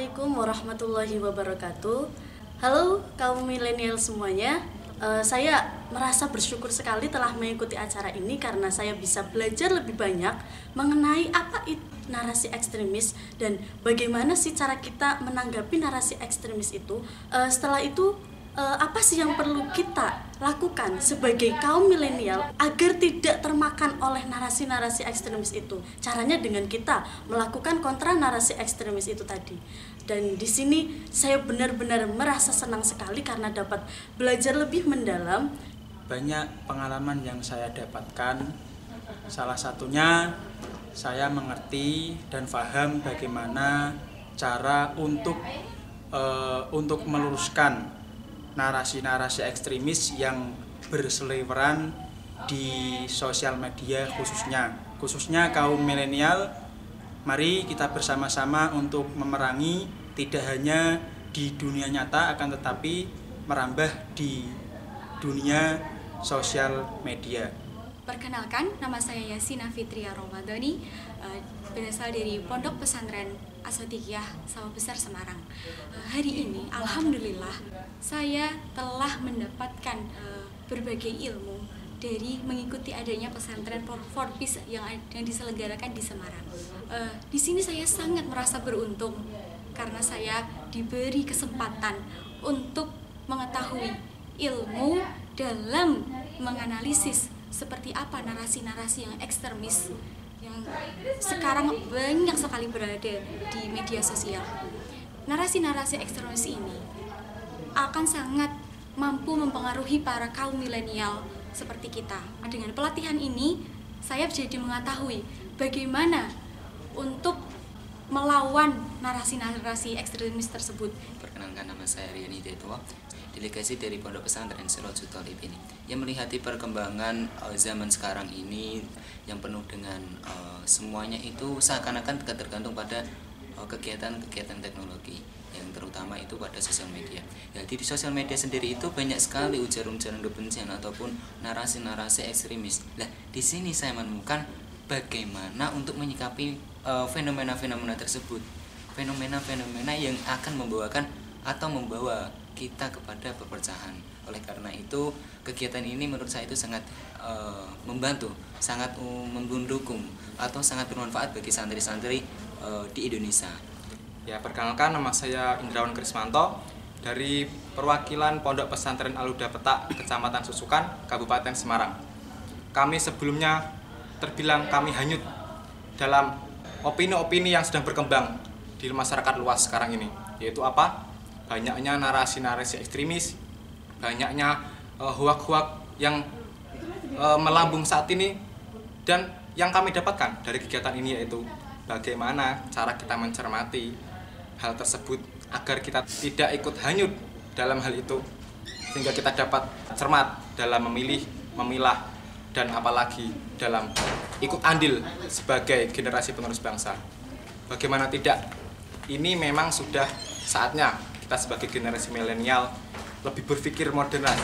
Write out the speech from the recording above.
Assalamualaikum warahmatullahi wabarakatuh. Halo kaum milenial semuanya. Uh, saya merasa bersyukur sekali telah mengikuti acara ini karena saya bisa belajar lebih banyak mengenai apa itu narasi ekstremis dan bagaimana sih cara kita menanggapi narasi ekstremis itu. Uh, setelah itu eh, apa sih yang perlu kita lakukan sebagai kaum milenial agar tidak termakan oleh narasi-narasi ekstremis itu? Caranya dengan kita melakukan kontra narasi ekstremis itu tadi. Dan di sini saya benar-benar merasa senang sekali karena dapat belajar lebih mendalam. Banyak pengalaman yang saya dapatkan. Salah satunya saya mengerti dan paham bagaimana cara untuk eh, untuk meluruskan narasi-narasi ekstremis yang berseliweran di sosial media khususnya. Khususnya kaum milenial mari kita bersama-sama untuk memerangi tidak hanya di dunia nyata akan tetapi merambah di dunia sosial media. Perkenalkan, nama saya Yasina Fitria Romadoni, eh, berasal dari Pondok Pesantren Asodikiyah Sawah Besar Semarang. Eh, hari ini, alhamdulillah, saya telah mendapatkan eh, berbagai ilmu dari mengikuti adanya pesantren for, for Peace yang yang diselenggarakan di Semarang. Eh, di sini saya sangat merasa beruntung karena saya diberi kesempatan untuk mengetahui ilmu dalam menganalisis seperti apa narasi-narasi yang ekstremis yang sekarang banyak sekali berada di media sosial. Narasi-narasi ekstremis ini akan sangat mampu mempengaruhi para kaum milenial seperti kita. Dengan pelatihan ini, saya jadi mengetahui bagaimana untuk melawan narasi-narasi ekstremis tersebut. Perkenalkan nama saya Rian Hidayatullah, delegasi dari Pondok Pesantren Sirajul Talib ini. Yang melihat perkembangan uh, zaman sekarang ini yang penuh dengan uh, semuanya itu seakan-akan tergantung pada uh, kegiatan-kegiatan teknologi yang terutama itu pada sosial media. Jadi di sosial media sendiri itu banyak sekali ujaran-ujaran kebencian ataupun narasi-narasi ekstremis. Nah, di sini saya menemukan bagaimana untuk menyikapi uh, fenomena-fenomena tersebut. Fenomena-fenomena yang akan membawakan atau membawa kita kepada perpecahan. Oleh karena itu, kegiatan ini menurut saya itu sangat uh, membantu, sangat uh, mendukung atau sangat bermanfaat bagi santri-santri uh, di Indonesia. Ya, perkenalkan nama saya Indrawan Krismanto dari perwakilan Pondok Pesantren Aluda Petak, Kecamatan Susukan, Kabupaten Semarang. Kami sebelumnya terbilang kami hanyut dalam opini-opini yang sedang berkembang di masyarakat luas sekarang ini, yaitu apa? Banyaknya narasi-narasi ekstremis, banyaknya uh, huak-huak yang uh, melambung saat ini dan yang kami dapatkan dari kegiatan ini yaitu bagaimana cara kita mencermati hal tersebut agar kita tidak ikut hanyut dalam hal itu sehingga kita dapat cermat dalam memilih, memilah dan apalagi dalam ikut andil sebagai generasi penerus bangsa. Bagaimana tidak? Ini memang sudah saatnya kita sebagai generasi milenial lebih berpikir modern.